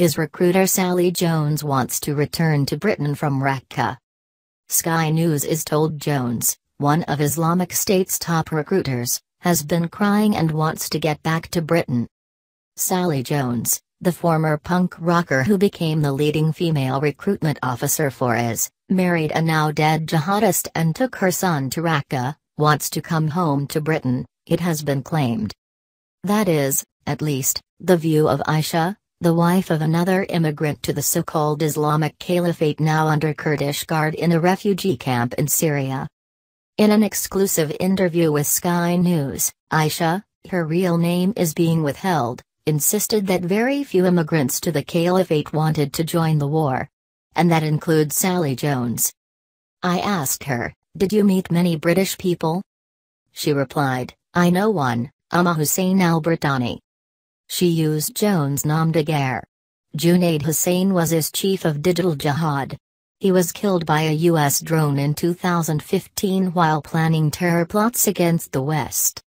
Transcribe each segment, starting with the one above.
IS recruiter Sally Jones wants to return to Britain from Raqqa. Sky News is told Jones, one of Islamic State's top recruiters, has been crying and wants to get back to Britain. Sally Jones, the former punk rocker who became the leading female recruitment officer for IS, married a now dead jihadist and took her son to Raqqa, wants to come home to Britain, it has been claimed. That is, at least, the view of Aisha, the wife of another immigrant to the so-called Islamic Caliphate now under Kurdish guard in a refugee camp in Syria. In an exclusive interview with Sky News, Aisha, her real name is being withheld, insisted that very few immigrants to the Caliphate wanted to join the war. And that includes Sally Jones. I asked her, Did you meet many British people? She replied, I know one, Amma Hussein al Britani. She used Jones' nom de guerre. Junaid Hussein was his chief of digital jihad. He was killed by a U.S. drone in 2015 while planning terror plots against the West.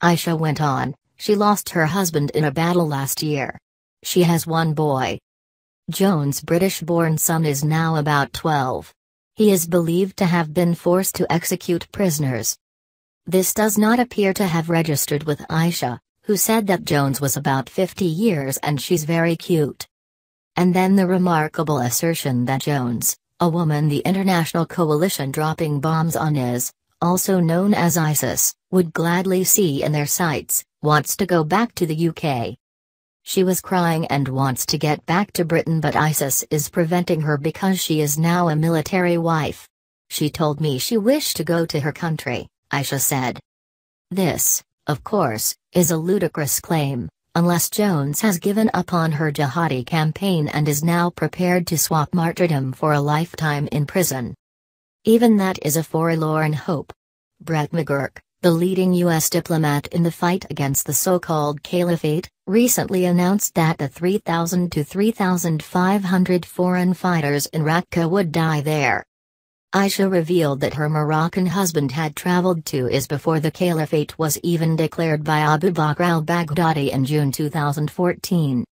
Aisha went on, she lost her husband in a battle last year. She has one boy. Jones' British born son is now about 12. He is believed to have been forced to execute prisoners. This does not appear to have registered with Aisha, who said that Jones was about 50 years and she's very cute. And then the remarkable assertion that Jones, a woman the international coalition dropping bombs on is, also known as ISIS, would gladly see in their sights, wants to go back to the UK. She was crying and wants to get back to Britain but ISIS IS preventing her because she is now a military wife. She told me she wished to go to her country, Aisha said. This, of course, is a ludicrous claim, unless Jones has given up on her jihadi campaign and is now prepared to swap martyrdom for a lifetime in prison. Even that is a forlorn hope. Brett McGurk, the leading U.S. diplomat in the fight against the so-called caliphate, recently announced that the 3,000 to 3,500 foreign fighters in Raqqa would die there. Aisha revealed that her Moroccan husband had traveled to IS before the caliphate was even declared by Abu Bakr al-Baghdadi in June 2014.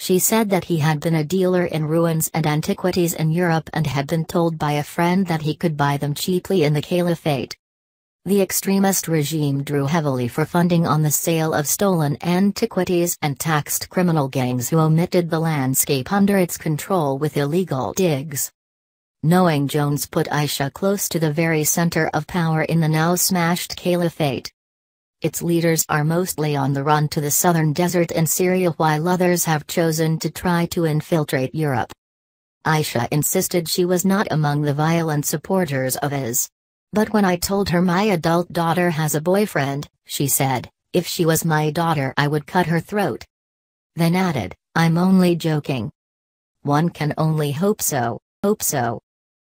She said that he had been a dealer in ruins and antiquities in Europe and had been told by a friend that he could buy them cheaply in the caliphate. The extremist regime drew heavily for funding on the sale of stolen antiquities and taxed criminal gangs who omitted the landscape under its control with illegal digs. Knowing Jones put Aisha close to the very center of power in the now smashed caliphate. Its leaders are mostly on the run to the southern desert in Syria while others have chosen to try to infiltrate Europe. Aisha insisted she was not among the violent supporters of IS. But when I told her my adult daughter has a boyfriend, she said, if she was my daughter I would cut her throat. Then added, I'm only joking. One can only hope so, hope so.